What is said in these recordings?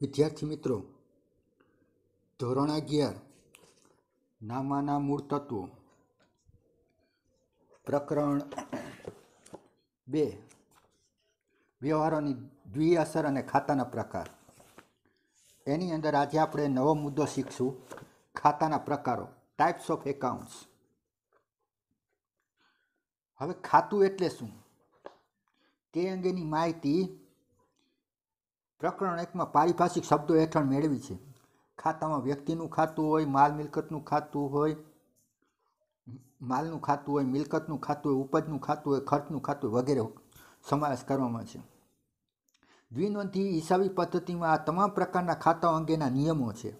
વિદ્યાર્થી મિત્રો, ધોરણ અગિયાર, નામાના મૂળ તત્વો. પ્રકરણ બે, વ્યવહારોની દ્વિઅસર અને ખાતાના પ્રકાર. એની અંદર આજે આપણે નવો મુદ્દો શીખશું, ખાતાના પ્રકારો ટાઈપ્સ ઓફ એકાઉન્ટ્સ હવે ખાતું એટલે શું? તે અંગેની માહિતી પ્રકરણ એકમાં પારિભાષિક શબ્દો હેઠળ મેળવી છે. ખાતામાં વ્યક્તિનું ખાતું હોય, માલ મિલકતનું ખાતું હોય, માલનું ખાતું હોય, મિલકતનું ખાતું હોય, ઉપજનું ખાતું હોય, ખર્ચનું ખાતું હોય વગેરે સમાવેશ કરવામાં છે. દ્વિનોંધી હિસાબી પદ્ધતિમાં આ તમામ પ્રકારના ખાતાઓ અંગેના નિયમો છે.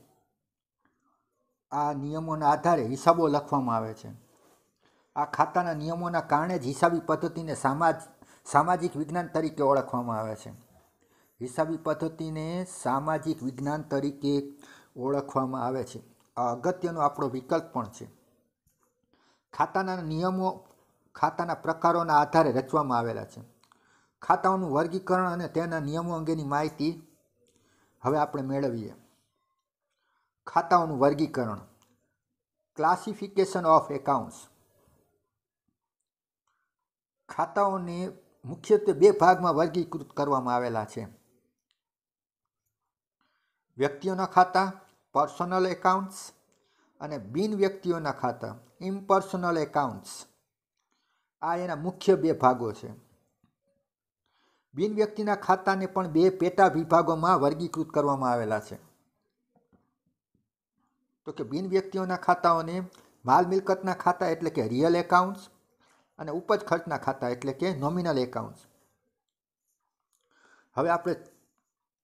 આ નિયમોના આધારે હિસાબો લખવામાં આવે છે. આ ખાતાના નિયમોના કારણે જ હિસાબી પદ્ધતિને સામાજ, સામાજિક વિજ્ઞાન તરીકે ઓળખવામાં આવે છે. હિસાબી પદ્ધતિને સામાજિક વિજ્ઞાન તરીકે ઓળખવામાં આવે છે. આ અગત્યનો આપણો વિકલ્પ પણ છે. ખાતાના નિયમો, ખાતાના પ્રકારોના આધારે રચવામાં આવેલા છે. ખાતાઓનું વર્ગીકરણ અને તેના નિયમો અંગેની માહિતી હવે આપણે મેળવીએ. ખાતાઓનું વર્ગીકરણ. Classification of accounts. ખાતાઓને મુખ્યત્વે બે ભાગમાં વર્ગીકૃત કરવામાં આવેલા છે. વ્યક્તિઓના ખાતા પર્સનલ એકાઉન્ટ્સ અને બિન વ્યક્તિઓના ખાતા ઇમ્પર્સનલ એકાઉન્ટ્સ આ એના મુખ્ય બે ભાગો છે. બિન વ્યક્તિના ખાતાને પણ બે પેટા વિભાગોમાં વર્ગીકૃત કરવામાં આવેલા છે. તો કે બિન વ્યક્તિઓના ખાતાઓને માલ મિલકતના ખાતા એટલે કે રિયલ એકાઉન્ટ્સ અને ઉપજ ખર્ચના ખાતા એટલે કે નોમિનલ એકાઉન્ટ્સ હવે આપણે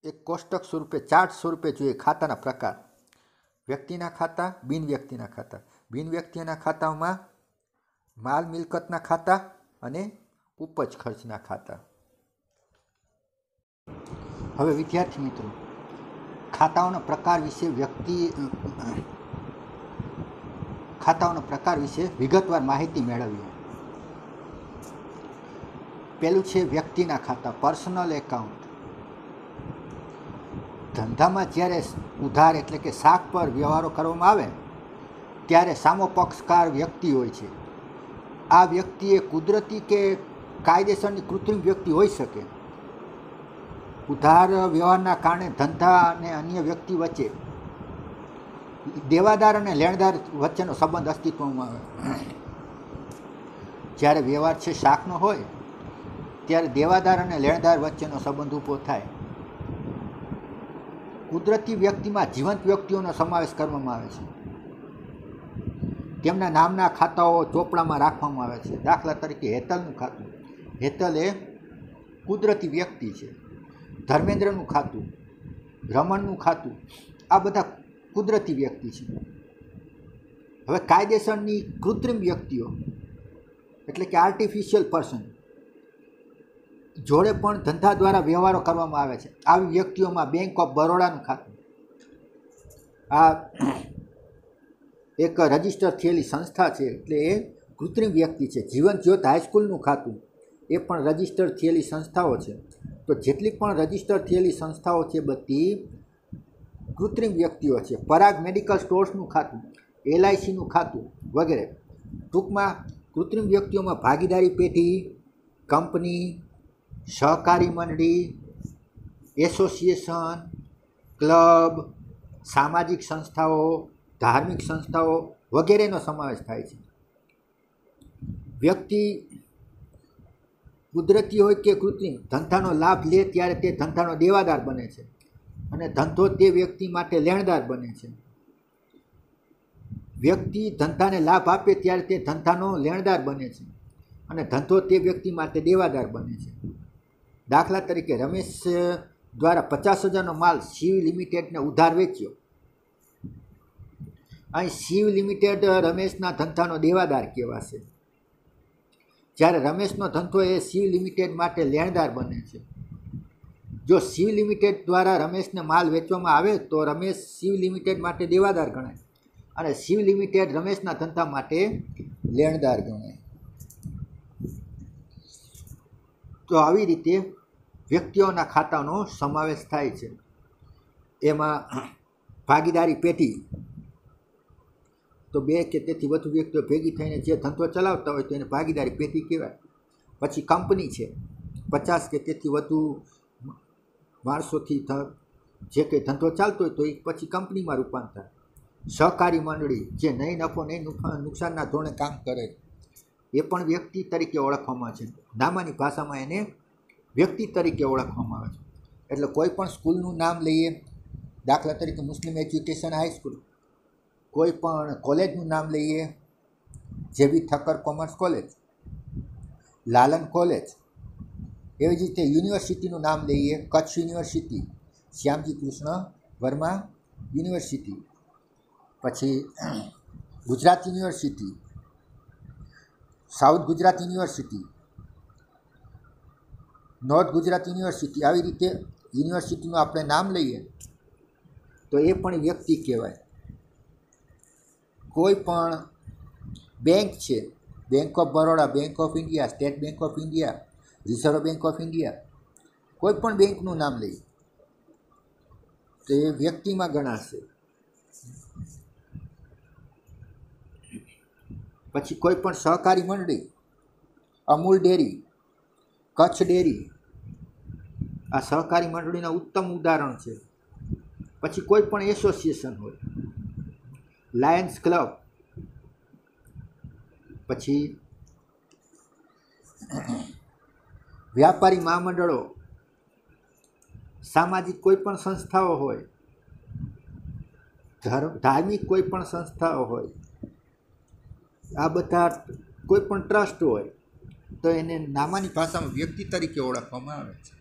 એક કોષ્ટક સ્વરૂપે, ચાર્ટ સ્વરૂપે જોઈએ, ખાતાના પ્રકાર. વ્યક્તિના ખાતા, બિન વ્યક્તિના ખાતા. બિન વ્યક્તિના ખાતાઓમાં માલ મિલકતના ખાતા અને ઉપજ ખર્ચના ખાતા. હવે વિદ્યાર્થી મિત્રો, ખાતાઓના પ્રકાર વિશે વ્યક્તિ, ખાતાઓના પ્રકાર વિશે વિગતવાર માહિતી મેળવીએ. પેલું છે વ્યક્તિના ખાતા, પર્સનલ એકાઉન્ટ. ધંધામાં જ્યારે ઉધાર એટલે કે શાક પર વ્યવહારો કરવામાં આવે, ત્યારે સામો પક્ષકાર વ્યક્તિ હોય છે. આ વ્યક્તિ એ કુદરતી કે કાયદેસરની કૃત્રિમ વ્યક્તિ હોઈ શકે. ઉધાર વ્યવહારના કારણે ધંધા અને અન્ય વ્યક્તિ વચ્ચે દેવાદાર અને લેણદાર વચ્ચેનો સંબંધ અસ્તિત્વમાં આવે. જ્યારે વ્યવહાર છે શાકનો હોય, ત્યારે દેવાદાર અને લેણદાર વચ્ચેનો સંબંધ ઊભો થાય. કુદરતી વ્યક્તિમાં જીવંત વ્યક્તિઓનો સમાવેશ કરવામાં આવે છે. તેમના નામના ખાતાઓ ચોપડામાં રાખવામાં આવે છે. દાખલા તરીકે હેતલનું ખાતું. હેતલ એ કુદરતી વ્યક્તિ છે. ધર્મેન્દ્રનું ખાતું. રમણનું ખાતું. આ બધા કુદરતી વ્યક્તિ છે. હવે કાયદેસરની કૃત્રિમ વ્યક્તિઓ, એટલે કે આર્ટિફિશિયલ પર્સન જોડે પણ ધંધા દ્વારા વ્યવહારો કરવામાં આવે છે. આવી વ્યક્તિઓમાં બેંક ઓફ બરોડાનું ખાતું આ એક રજિસ્ટર થયેલી સંસ્થા છે, એટલે એ કૃત્રિમ વ્યક્તિ છે. જીવન જ્યોત હાઈસ્કૂલનું ખાતું. એ પણ રજિસ્ટર થયેલી સંસ્થાઓ છે. તો જેટલી પણ રજિસ્ટર થયેલી સંસ્થાઓ છે, બધી કૃત્રિમ વ્યક્તિઓ છે. પરાગ મેડિકલ સ્ટોર્સનું ખાતું, એલઆઈસીનું ખાતું વગેરે. ટૂંકમાં કૃત્રિમ વ્યક્તિઓમાં ભાગીદારી પેઢી, કંપની સહકારી મંડળી, એસોસિએશન, ક્લબ, સામાજિક સંસ્થાઓ, ધાર્મિક સંસ્થાઓ વગેરેનો સમાવેશ થાય છે. વ્યક્તિ કુદરતી હોય કે કૃત્રિમ, ધંધાનો લાભ લે ત્યારે તે ધંધાનો દેવાદાર બને છે અને ધંધો તે વ્યક્તિ માટે લેણદાર બને છે. વ્યક્તિ ધંધાને લાભ આપે ત્યારે તે ધંધાનો લેણદાર બને છે અને ધંધો તે વ્યક્તિ માટે દેવાદાર બને છે. દાખલા તરીકે રમેશ દ્વારા પચાસ હજારનો માલ શિવ લિમિટેડને ઉધાર વેચ્યો. અહીં શિવ લિમિટેડ રમેશના ધંધાનો દેવાદાર કહેવાશે. જ્યારે રમેશનો ધંધો એ શિવ લિમિટેડ માટે લેણદાર બને છે. જો શિવ લિમિટેડ દ્વારા રમેશને માલ વેચવામાં આવે, તો રમેશ શિવ લિમિટેડ માટે દેવાદાર ગણાય અને શિવ લિમિટેડ રમેશના ધંધા માટે લેણદાર ગણાય. તો આવી રીતે વ્યક્તિઓના ખાતાનો સમાવેશ થાય છે. એમાં ભાગીદારી પેઢી તો બે કે તેથી વધુ વ્યક્તિઓ ભેગી થઈને જે ધંધો ચલાવતા હોય તો એને ભાગીદારી પેઢી કહેવાય. પછી કંપની છે. પચાસ કે તેથી વધુ માણસોથી જે કંઈ ધંધો ચાલતો હોય તો એ પછી કંપનીમાં રૂપાંતર. સહકારી મંડળી જે નહીં નફો નહીં નુકસાનના ધોરણે કામ કરે. એ પણ વ્યક્તિ તરીકે ઓળખવામાં છે. નામાની ભાષામાં એને વ્યક્તિ તરીકે ઓળખવામાં આવે છે. એટલે કોઈ પણ સ્કૂલનું નામ લઈએ, દાખલા તરીકે મુસ્લિમ એજ્યુકેશન હાઈસ્કૂલ કોઈ પણ કોલેજનું નામ લઈએ, જેવી Thakkar commerce college, Lalan college, એવી જ રીતે યુનિવર્સિટીનું નામ લઈએ, કચ્છ યુનિવર્સિટી, શ્યામજી કૃષ્ણ વર્મા યુનિવર્સિટી, પછી Gujarat university south Gujarat university. North Gujarat university. આવી રીતે યુનિવર્સિટીનું આપણે નામ લઈએ તો એ પણ વ્યક્તિ કહેવાય. કોઈ પણ બેંક છે, bank of Baroda, bank of India, state bank of India, reserve bank of India, કોઈ પણ બેંકનું નામ લઈએ તો એ વ્યક્તિમાં ગણાશે. પછી કોઈ પણ સહકારી મંડળી, અમૂલ ડેરી, કચ્છ ડેરી, આ સહકારી મંડળીના ઉત્તમ ઉદાહરણ છે. પછી કોઈ પણ એસોસિએશન હોય, લાયન્સ ક્લબ, પછી વ્યાપારી મહામંડળો, સામાજિક કોઈ પણ સંસ્થાઓ હોય, ધર્મ, ધાર્મિક કોઈ પણ સંસ્થાઓ હોય આ બધા કોઈ પણ ટ્રસ્ટ હોય, તો એને નામાની ભાષામાં વ્યક્તિ તરીકે ઓળખવામાં આવે છે.